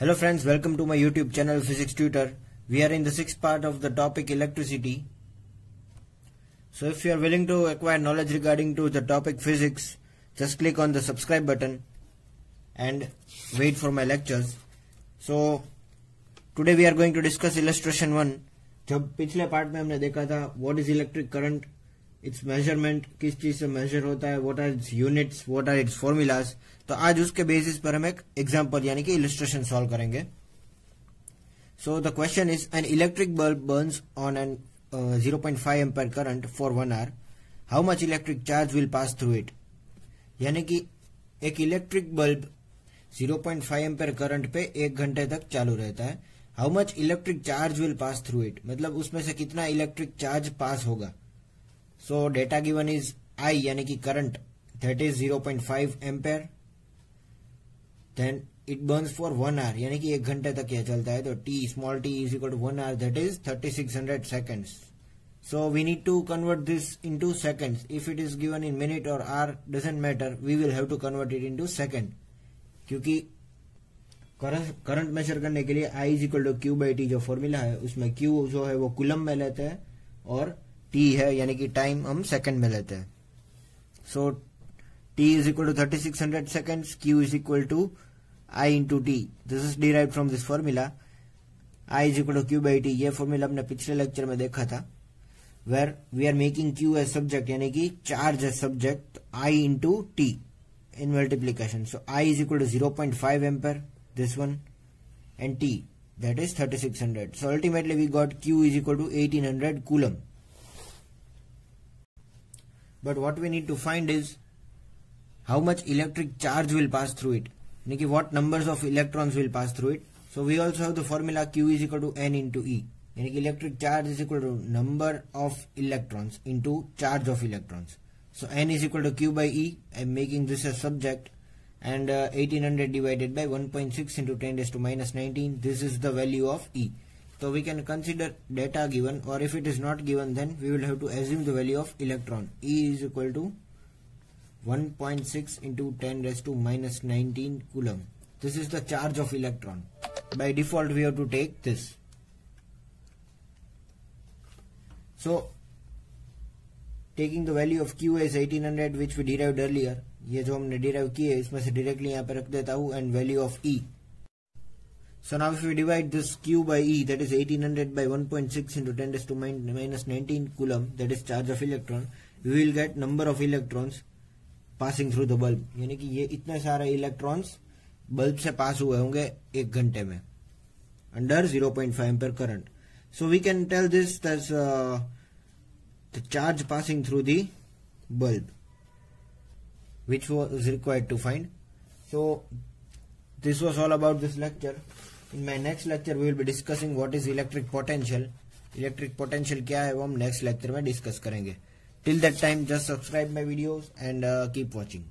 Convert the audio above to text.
Hello friends, welcome to my YouTube channel Physics Tutor. We are in the sixth part of the topic electricity. So if you are willing to acquire knowledge regarding to the topic physics, just click on the subscribe button and wait for my lectures. So today we are going to discuss illustration 1. जब पिछले part में हमने देखा था what is electric current its measurement किस चीज़ से measure होता है what are its units what are its formulas तो आज उसके बेसिस पर हम एक एग्जांपल यानी कि इलिस्ट्रेशन सॉल्व करेंगे। So the question is an electric bulb burns on an zero point 0.5 ampere current for one hour how much electric charge will pass through it यानी कि एक electric bulb zero point 0.5 ampere current पे एक घंटे तक चालू रहता है। How much electric charge will pass through it मतलब उसमें से कितना इलेक्ट्रिक चार्ज पास होगा? So data given is I यानी कि current that is 0.5 ampere then it burns for one hour यानी कि एक घंटे तक यह चलता है। तो T small T is equal to one is thirty six hundred seconds so, we need to convert this into seconds. If it is given in minute or hour, doesn't matter. We will have to convert it into second. क्योंकि current measure करने के लिए I is equal to Q by T जो formula है, उसमें Q जो है वो कुलम में लेते हैं और टी है यानी कि टाइम हम सेकंड में लेते हैं so T is equal to thirty six hundred second Q is equal to I into T this is derive from this formula I is equal to Q by T ये formula हमने पिछले lecture में देखा था where we are making Q as subject यानी कि charge as subject I into T in multiplication so I is in multiplication. So I is equal to 0.5 ampere, this one, and T, that is 3600. So ultimately we got Q is equal to 1800 coulomb. But what we need to find is how much electric charge will pass through it. Niki, what numbers of electrons will pass through it. So we also have the formula Q is equal to N into E. Yani electric charge is equal to number of electrons into charge of electrons. So n is equal to q by e. I'm making this a subject and uh, 1800 divided by 1.6 into 10 raised to minus 19. This is the value of e. So we can consider data given or if it is not given then we will have to assume the value of electron. E is equal to 1.6 into 10 raised to minus 19 coulomb. This is the charge of electron. By default we have to take this. So taking the value of Q as 1800 which we derived earlier ये जो हमने derive किए है इसमें से directly यहाँ पे रख देता हूँ and value of E So now if we divide this Q by E that is 1800 by 1.6 into 10 to minus 19 coulomb that is charge of electron we will get number of electrons passing through the bulb यानी कि ये इतने सारे electrons bulb से पास हुए होंगे एक घंटे में under 0.5 ampere current so we can tell this that's the charge passing through the bulb which was required to find so this was all about this lecture in my next lecture we will be discussing what is electric potential electric potential क्या है वो हम next lecture में discuss करेंगे. Till that time just subscribe my videos and keep watching